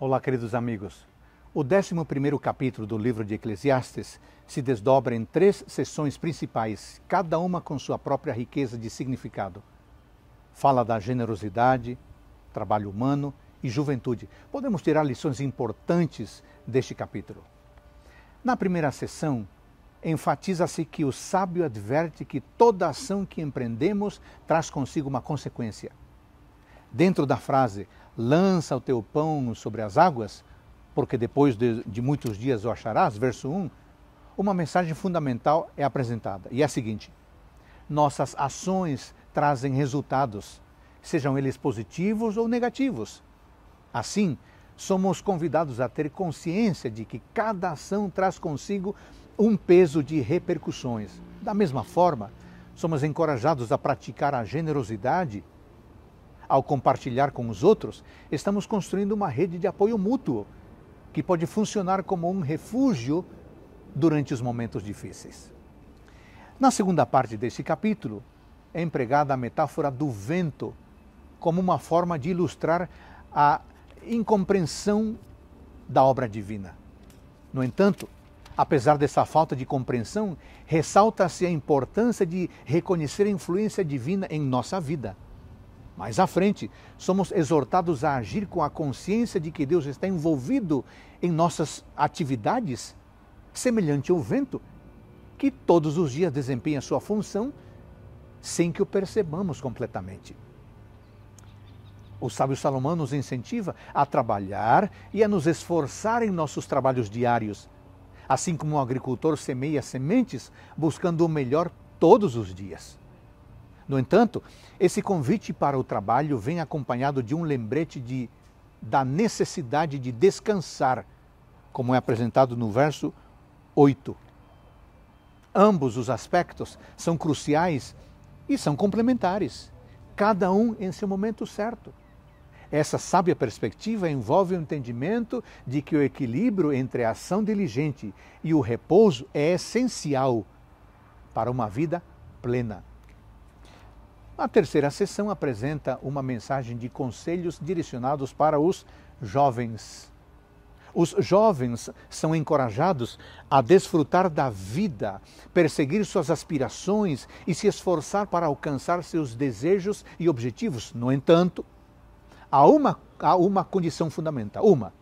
Olá, queridos amigos. O 11 capítulo do livro de Eclesiastes se desdobra em três sessões principais, cada uma com sua própria riqueza de significado. Fala da generosidade, trabalho humano e juventude. Podemos tirar lições importantes deste capítulo. Na primeira sessão, enfatiza-se que o sábio adverte que toda ação que empreendemos traz consigo uma consequência. Dentro da frase, lança o teu pão sobre as águas, porque depois de, de, muitos dias o acharás, verso 1, uma mensagem fundamental é apresentada, e é a seguinte: nossas ações trazem resultados, sejam eles positivos ou negativos. Assim, somos convidados a ter consciência de que cada ação traz consigo um peso de repercussões. Da mesma forma, somos encorajados a praticar a generosidade ao compartilhar com os outros, estamos construindo uma rede de apoio mútuo que pode funcionar como um refúgio durante os momentos difíceis. Na segunda parte deste capítulo, é empregada a metáfora do vento como uma forma de ilustrar a incompreensão da obra divina. No entanto, apesar dessa falta de compreensão, ressalta-se a importância de reconhecer a influência divina em nossa vida. Mais à frente, somos exortados a agir com a consciência de que Deus está envolvido em nossas atividades, semelhante ao vento, que todos os dias desempenha sua função sem que o percebamos completamente. O sábio Salomão nos incentiva a trabalhar e a nos esforçar em nossos trabalhos diários, assim como um agricultor semeia sementes buscando o melhor todos os dias. No entanto, esse convite para o trabalho vem acompanhado de um lembrete de, da necessidade de descansar, como é apresentado no verso 8. Ambos os aspectos são cruciais e são complementares, cada um em seu momento certo. Essa sábia perspectiva envolve o entendimento de que o equilíbrio entre a ação diligente e o repouso é essencial para uma vida plena. A terceira sessão apresenta uma mensagem de conselhos direcionados para os jovens. Os jovens são encorajados a desfrutar da vida, perseguir suas aspirações e se esforçar para alcançar seus desejos e objetivos. No entanto, há uma, há uma condição fundamental: uma,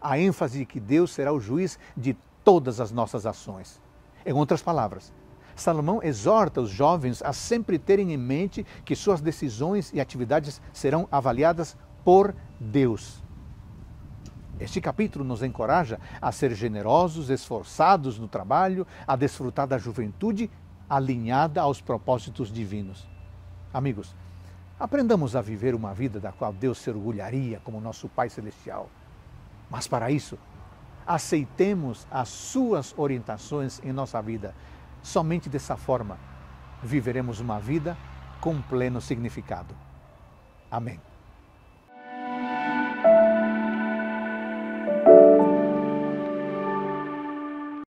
a ênfase de que Deus será o juiz de todas as nossas ações. Em outras palavras, Salomão exorta os jovens a sempre terem em mente que suas decisões e atividades serão avaliadas por Deus. Este capítulo nos encoraja a ser generosos, esforçados no trabalho, a desfrutar da juventude alinhada aos propósitos divinos. Amigos, aprendamos a viver uma vida da qual Deus se orgulharia como nosso Pai Celestial. Mas para isso, aceitemos as suas orientações em nossa vida Somente dessa forma viveremos uma vida com pleno significado. Amém.